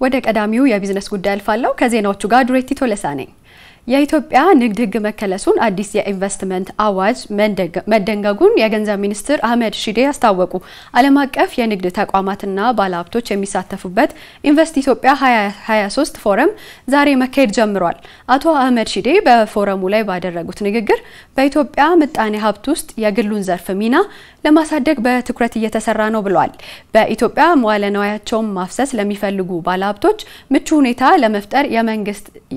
ወደ ቀዳሚው የቢዝነስ ጉዳይ አልፋለሁ። ከዜናዎቹ ጋር ዱሬቲ ቶለሳ ነኝ። የኢትዮጵያ ንግድ ሕግ መከለሱን አዲስ የኢንቨስትመንት አዋጅ መደንገጉን የገንዘብ ሚኒስትር አህመድ ሺዴ አስታወቁ። ዓለም አቀፍ የንግድ ተቋማትና ባለሀብቶች የሚሳተፉበት ኢንቨስት ኢትዮጵያ 2023 ፎረም ዛሬ መካሄድ ጀምሯል። አቶ አህመድ ሺዴ በፎረሙ ላይ ባደረጉት ንግግር በኢትዮጵያ ምጣኔ ሀብት ውስጥ የግሉን ዘርፍ ሚና ለማሳደግ በትኩረት እየተሰራ ነው ብለዋል። በኢትዮጵያ መዋለ ንዋያቸውን ማፍሰስ ለሚፈልጉ ባለሀብቶች ምቹ ሁኔታ ለመፍጠር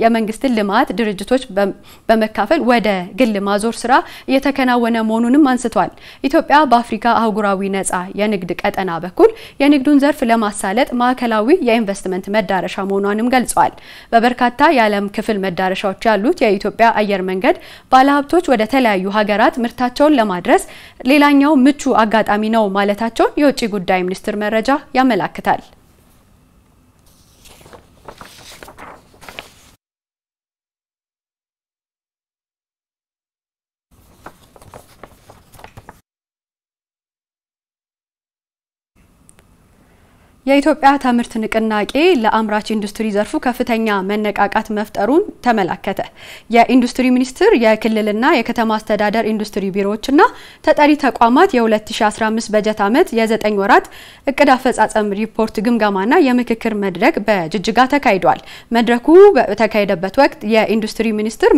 የመንግስትን ልማት ድርጅቶች በመካፈል ወደ ግል ማዞር ስራ እየተከናወነ መሆኑንም አንስተዋል። ኢትዮጵያ በአፍሪካ አህጉራዊ ነጻ የንግድ ቀጠና በኩል የንግዱን ዘርፍ ለማሳለጥ ማዕከላዊ የኢንቨስትመንት መዳረሻ መሆኗንም ገልጸዋል። በበርካታ የዓለም ክፍል መዳረሻዎች ያሉት የኢትዮጵያ አየር መንገድ ባለሀብቶች ወደ ተለያዩ ሀገራት ምርታቸውን ለማድረስ ሌላኛው ምቹ አጋጣሚ ነው ማለታቸውን የውጭ ጉዳይ ሚኒስቴር መረጃ ያመላክታል። የኢትዮጵያ ታምርት ንቅናቄ ለአምራች ኢንዱስትሪ ዘርፉ ከፍተኛ መነቃቃት መፍጠሩን ተመላከተ። የኢንዱስትሪ ሚኒስቴር የክልልና የከተማ አስተዳደር ኢንዱስትሪ ቢሮዎችና ተጠሪ ተቋማት የ2015 በጀት ዓመት የ9 ወራት እቅድ አፈጻጸም ሪፖርት ግምገማና የምክክር መድረክ በጅጅጋ ተካሂዷል። መድረኩ በተካሄደበት ወቅት የኢንዱስትሪ ሚኒስትር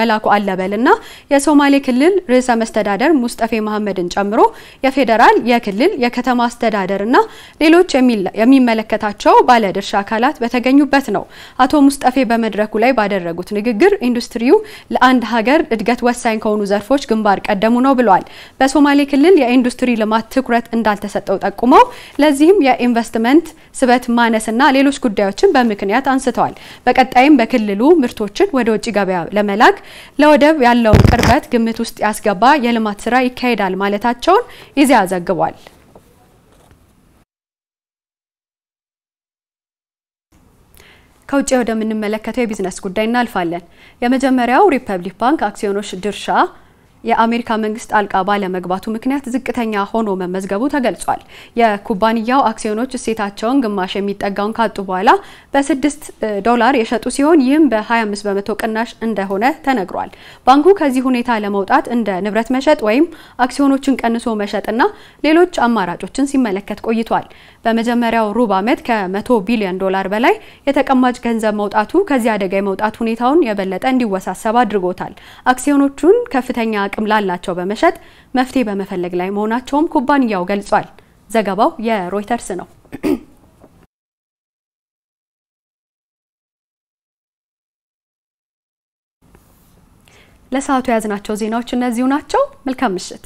መላኩ አለበልና የሶማሌ ክልል ርዕሰ መስተዳደር ሙስጠፌ መሐመድን ጨምሮ የፌዴራል፣ የክልል፣ የከተማ አስተዳደርና ሌሎች የሚ የሚመለከታቸው ባለድርሻ አካላት በተገኙበት ነው። አቶ ሙስጠፌ በመድረኩ ላይ ባደረጉት ንግግር ኢንዱስትሪው ለአንድ ሀገር እድገት ወሳኝ ከሆኑ ዘርፎች ግንባር ቀደሙ ነው ብለዋል። በሶማሌ ክልል የኢንዱስትሪ ልማት ትኩረት እንዳልተሰጠው ጠቁመው ለዚህም የኢንቨስትመንት ስበት ማነስና ሌሎች ጉዳዮችን በምክንያት አንስተዋል። በቀጣይም በክልሉ ምርቶችን ወደ ውጭ ገበያ ለመላክ ለወደብ ያለውን ቅርበት ግምት ውስጥ ያስገባ የልማት ስራ ይካሄዳል ማለታቸውን ኢዜአ ዘግቧል። ከውጭ ወደምንመለከተው የቢዝነስ ጉዳይ እናልፋለን። የመጀመሪያው ሪፐብሊክ ባንክ አክሲዮኖች ድርሻ የአሜሪካ መንግስት ጣልቃ ባለመግባቱ ምክንያት ዝቅተኛ ሆኖ መመዝገቡ ተገልጿል። የኩባንያው አክሲዮኖች እሴታቸውን ግማሽ የሚጠጋውን ካጡ በኋላ በስድስት ዶላር የሸጡ ሲሆን ይህም በ25 በመቶ ቅናሽ እንደሆነ ተነግሯል። ባንኩ ከዚህ ሁኔታ ለመውጣት እንደ ንብረት መሸጥ ወይም አክሲዮኖችን ቀንሶ መሸጥና ሌሎች አማራጮችን ሲመለከት ቆይቷል። በመጀመሪያው ሩብ ዓመት ከ100 ቢሊዮን ዶላር በላይ የተቀማጭ ገንዘብ መውጣቱ ከዚህ አደጋ የመውጣት ሁኔታውን የበለጠ እንዲወሳሰብ አድርጎታል። አክሲዮኖቹን ከፍተኛ አቅም ላላቸው በመሸጥ መፍትሄ በመፈለግ ላይ መሆናቸውም ኩባንያው ገልጿል። ዘገባው የሮይተርስ ነው። ለሰዓቱ የያዝናቸው ዜናዎች እነዚሁ ናቸው። መልካም ምሽት።